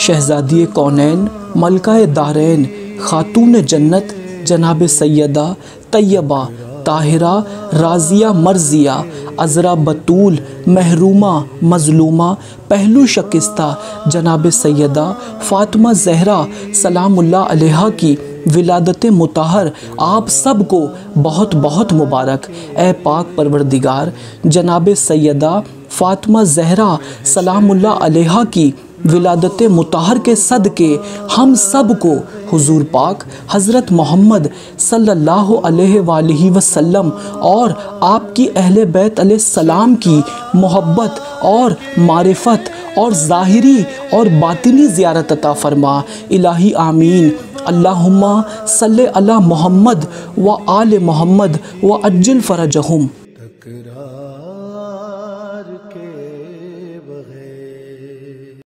शहजादी कौनैन मलका दारैन खातून जन्नत, जनाब सैदा तैयबा, ताहिरा, राजिया मर्जिया, अजरा बतूल, महरूमा, मजलूमा, पहलू शकिस्ता, जनाब सैदा फ़ातिमा जहरा, सलामुल्लाह अलैहा की विलादत मुताहर, आप सबको बहुत बहुत मुबारक। ए पाक परवरदिगार, जनाब सैदा फ़ातिमा जहरा सलामुल्लाह अलैहा की विलादत मुताहर के सद के हम सबको हुजूर पाक हज़रत मोहम्मद सल्लल्लाहु अलैहि वसल्लम और आपकी अहले बैत सलाम की मोहब्बत और मारिफत और ज़ाहरी और बातिनी ज़्यारत अता फरमा। इलाही आमीन। अल्लाहुम्मा सल्ले अला मोहम्मद व आल मोहम्मद व अज्जल फ़रजहुम